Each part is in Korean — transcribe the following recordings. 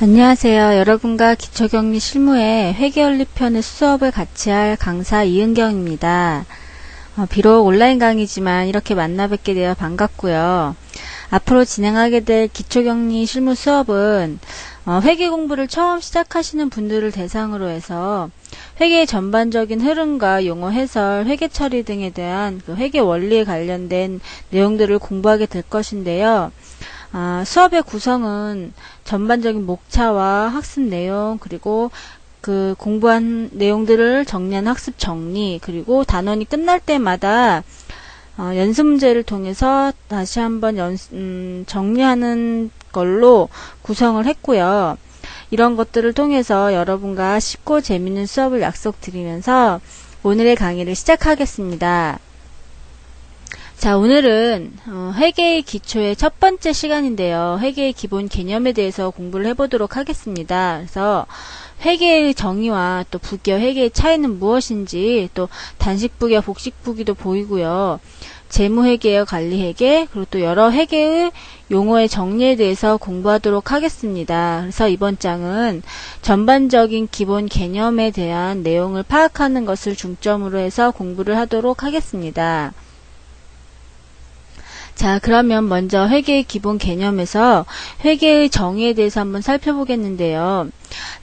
안녕하세요. 여러분과 기초격리 실무의 회계연립편의 수업을 같이 할 강사 이은경입니다. 어, 비록 온라인 강의지만 이렇게 만나 뵙게 되어 반갑고요. 앞으로 진행하게 될 기초격리 실무 수업은 어, 회계 공부를 처음 시작하시는 분들을 대상으로 해서 회계의 전반적인 흐름과 용어 해설, 회계 처리 등에 대한 그 회계 원리에 관련된 내용들을 공부하게 될 것인데요. 아, 수업의 구성은 전반적인 목차와 학습 내용 그리고 그 공부한 내용들을 정리한 학습 정리 그리고 단원이 끝날 때마다 어, 연습 문제를 통해서 다시 한번 연, 음, 정리하는 걸로 구성을 했고요. 이런 것들을 통해서 여러분과 쉽고 재밌는 수업을 약속드리면서 오늘의 강의를 시작하겠습니다. 자, 오늘은 어, 회계의 기초의 첫 번째 시간인데요. 회계의 기본 개념에 대해서 공부를 해보도록 하겠습니다. 그래서 회계의 정의와 또 부기와 회계의 차이는 무엇인지 또 단식부기와 복식부기도 보이고요. 재무회계와 관리회계 그리고 또 여러 회계의 용어의 정리에 대해서 공부하도록 하겠습니다. 그래서 이번 장은 전반적인 기본 개념에 대한 내용을 파악하는 것을 중점으로 해서 공부를 하도록 하겠습니다. 자, 그러면 먼저 회계의 기본 개념에서 회계의 정의에 대해서 한번 살펴보겠는데요.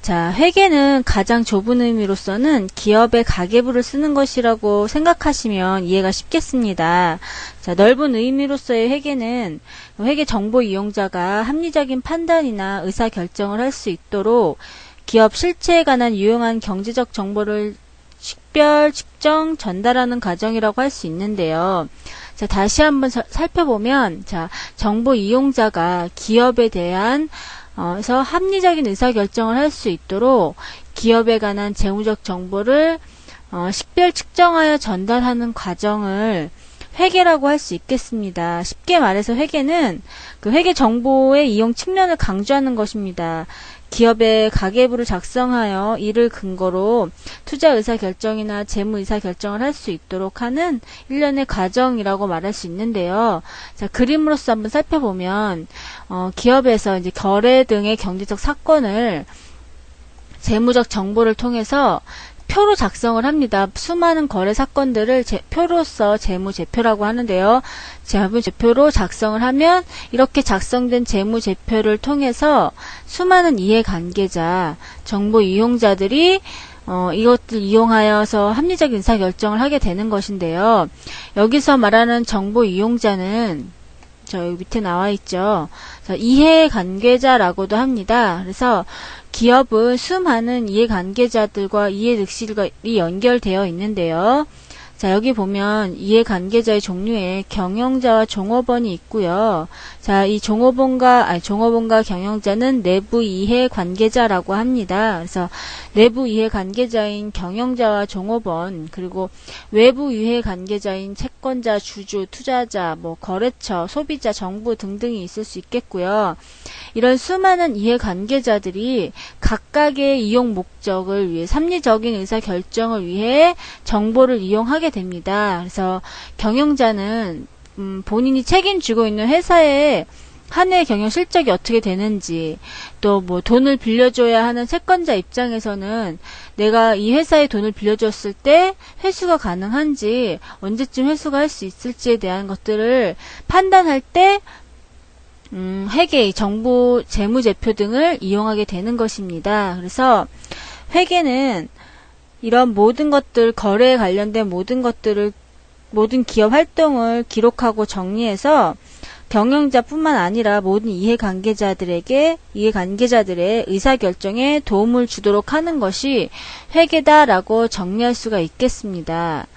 자, 회계는 가장 좁은 의미로서는 기업의 가계부를 쓰는 것이라고 생각하시면 이해가 쉽겠습니다. 자, 넓은 의미로서의 회계는 회계 정보 이용자가 합리적인 판단이나 의사 결정을 할 수 있도록 기업 실체에 관한 유용한 경제적 정보를 식별, 측정, 전달하는 과정이라고 할 수 있는데요. 자, 다시 한번 사, 살펴보면, 자, 정보 이용자가 기업에 대한, 어, 서 합리적인 의사 결정을 할 수 있도록 기업에 관한 재무적 정보를 어, 식별 측정하여 전달하는 과정을 회계라고 할 수 있겠습니다. 쉽게 말해서 회계는 그 회계 정보의 이용 측면을 강조하는 것입니다. 기업의 가계부를 작성하여 이를 근거로 투자 의사 결정이나 재무 의사 결정을 할 수 있도록 하는 일련의 과정이라고 말할 수 있는데요. 자, 그림으로서 한번 살펴보면 어, 기업에서 이제 거래 등의 경제적 사건을 재무적 정보를 통해서 표로 작성을 합니다. 수많은 거래 사건들을 제, 표로서 재무제표라고 하는데요. 재무제표로 작성을 하면 이렇게 작성된 재무제표를 통해서 수많은 이해관계자, 정보 이용자들이 어, 이것들 이용하여서 합리적인 의사결정을 하게 되는 것인데요. 여기서 말하는 정보 이용자는 저 여기 밑에 나와 있죠. 이해 관계자라고도 합니다. 그래서 기업은 수많은 이해관계자들과 이해득실이 연결되어 있는데요. 자, 여기 보면 이해관계자의 종류에 경영자와 종업원이 있고요. 자, 이 종업원과, 아니, 종업원과 경영자는 내부 이해 관계자라고 합니다. 그래서 내부 이해 관계자인 경영자와 종업원, 그리고 외부 이해 관계자인 채권자, 주주, 투자자, 뭐, 거래처, 소비자, 정부 등등이 있을 수 있겠고요. 이런 수많은 이해 관계자들이 각각의 이용 목적을 위해, 합리적인 의사 결정을 위해 정보를 이용하게 됩니다. 그래서 경영자는 음, 본인이 책임지고 있는 회사의 한 해 경영 실적이 어떻게 되는지 또 뭐 돈을 빌려줘야 하는 채권자 입장에서는 내가 이 회사에 돈을 빌려줬을 때 회수가 가능한지 언제쯤 회수가 할 수 있을지에 대한 것들을 판단할 때 음, 회계, 정부, 재무제표 등을 이용하게 되는 것입니다. 그래서 회계는 이런 모든 것들, 거래에 관련된 모든 것들을 모든 기업 활동을 기록하고 정리해서 경영자뿐만 아니라 모든 이해관계자들에게 이해관계자들의 의사결정에 도움을 주도록 하는 것이 회계다라고 정리할 수가 있겠습니다.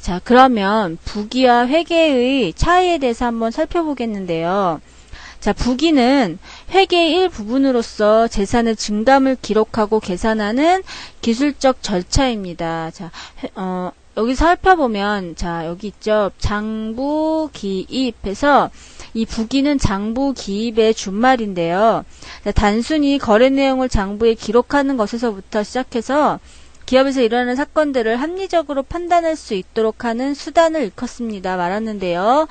자, 그러면 부기와 회계의 차이에 대해서 한번 살펴보겠는데요. 자, 부기는 회계의 일부분으로서 재산의 증감을 기록하고 계산하는 기술적 절차입니다. 자, 어, 여기 살펴보면 자 여기 있죠? 장부 기입해서 이 부기는 장부 기입의 준말인데요. 자, 단순히 거래 내용을 장부에 기록하는 것에서부터 시작해서 기업에서 일어나는 사건들을 합리적으로 판단할 수 있도록 하는 수단을 일컫습니다. 말았는데요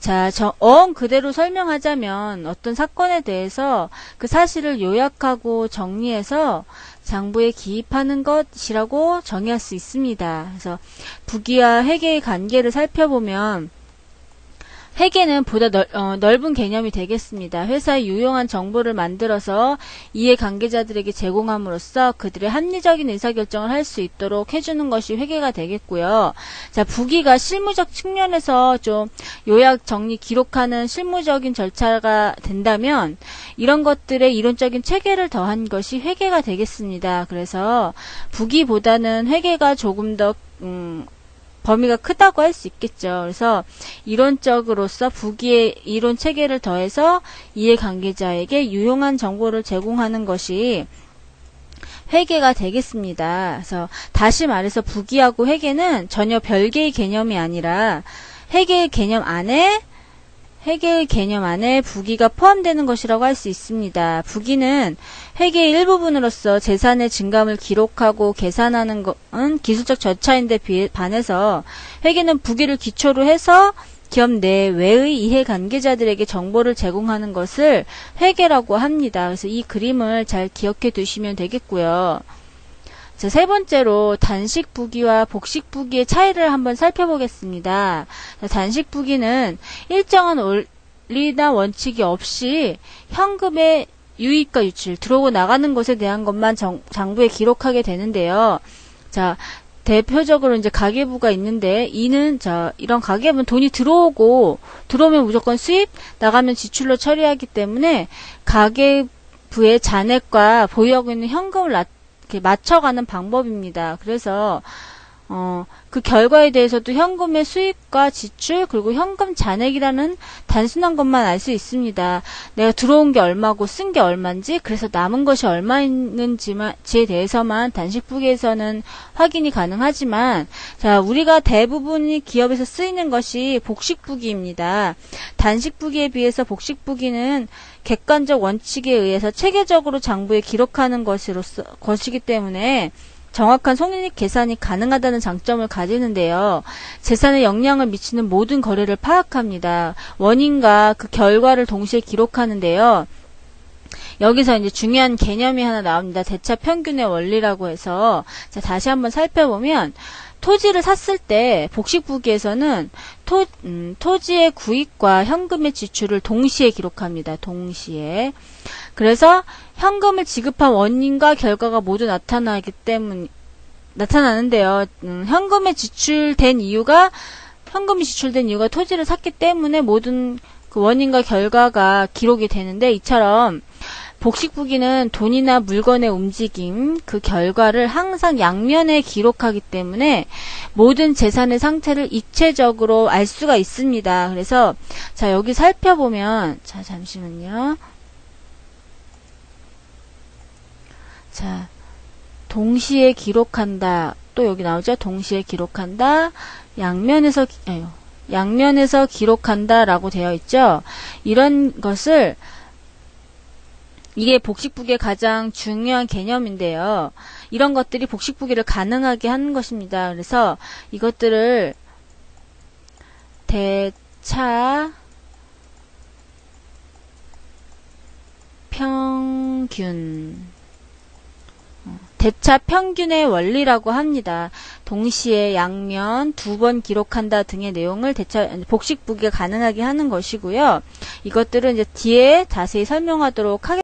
자, 저, 어음 그대로 설명하자면 어떤 사건에 대해서 그 사실을 요약하고 정리해서 장부에 기입하는 것이라고 정의할 수 있습니다. 그래서 부기와 회계의 관계를 살펴보면 회계는 보다 넓, 어, 넓은 개념이 되겠습니다. 회사에 유용한 정보를 만들어서 이해 관계자들에게 제공함으로써 그들의 합리적인 의사결정을 할 수 있도록 해주는 것이 회계가 되겠고요. 자, 부기가 실무적 측면에서 좀 요약 정리 기록하는 실무적인 절차가 된다면 이런 것들의 이론적인 체계를 더한 것이 회계가 되겠습니다. 그래서 부기보다는 회계가 조금 더 음, 범위가 크다고 할 수 있겠죠. 그래서 이론적으로서 부기의 이론 체계를 더해서 이해관계자에게 유용한 정보를 제공하는 것이 회계가 되겠습니다. 그래서 다시 말해서 부기하고 회계는 전혀 별개의 개념이 아니라 회계의 개념 안에 회계의 개념 안에 부기가 포함되는 것이라고 할 수 있습니다. 부기는 회계의 일부분으로서 재산의 증감을 기록하고 계산하는 것은 기술적 절차인데 반해서 회계는 부기를 기초로 해서 기업 내외의 이해관계자들에게 정보를 제공하는 것을 회계라고 합니다. 그래서 이 그림을 잘 기억해 두시면 되겠고요. 자, 세 번째로 단식 부기와 복식 부기의 차이를 한번 살펴보겠습니다. 단식 부기는 일정한 원리나 원칙이 없이 현금의 유입과 유출, 들어오고 나가는 것에 대한 것만 정, 장부에 기록하게 되는데요. 자, 대표적으로 이제 가계부가 있는데 이는 자 이런 가계부는 돈이 들어오고 들어오면 무조건 수입 나가면 지출로 처리하기 때문에 가계부의 잔액과 보유하고 있는 현금을 이렇게 맞춰가는 방법입니다. 그래서 어, 그 결과에 대해서도 현금의 수입과 지출 그리고 현금 잔액이라는 단순한 것만 알 수 있습니다. 내가 들어온 게 얼마고 쓴 게 얼마인지 그래서 남은 것이 얼마 있는지에 대해서만 단식 부기에서는 확인이 가능하지만 자 우리가 대부분이 기업에서 쓰이는 것이 복식 부기입니다. 단식 부기에 비해서 복식 부기는 객관적 원칙에 의해서 체계적으로 장부에 기록하는 것으로서 것이기 때문에 정확한 손익 계산이 가능하다는 장점을 가지는데요. 재산에 영향을 미치는 모든 거래를 파악합니다. 원인과 그 결과를 동시에 기록하는데요. 여기서 이제 중요한 개념이 하나 나옵니다. 대차 평균의 원리라고 해서 자, 다시 한번 살펴보면 토지를 샀을 때 복식부기에서는 토, 음, 토지의 구입과 현금의 지출을 동시에 기록합니다. 동시에. 그래서 현금을 지급한 원인과 결과가 모두 나타나기 때문 나타나는데요. 음, 현금에 지출된 이유가 현금이 지출된 이유가 토지를 샀기 때문에 모든 그 원인과 결과가 기록이 되는데 이처럼 복식부기는 돈이나 물건의 움직임, 그 결과를 항상 양면에 기록하기 때문에 모든 재산의 상태를 입체적으로 알 수가 있습니다. 그래서 자 여기 살펴보면 자 잠시만요. 자, 동시에 기록한다. 또 여기 나오죠? 동시에 기록한다. 양면에서, 아유, 양면에서 기록한다 라고 되어 있죠? 이런 것을, 이게 복식부기의 가장 중요한 개념인데요. 이런 것들이 복식부기를 가능하게 하는 것입니다. 그래서 이것들을 대차 평균 대차 평균의 원리라고 합니다. 동시에 양면 두 번 기록한다 등의 내용을 대차 복식 부기가 가능하게 하는 것이고요. 이것들은 이제 뒤에 자세히 설명하도록 하겠습니다.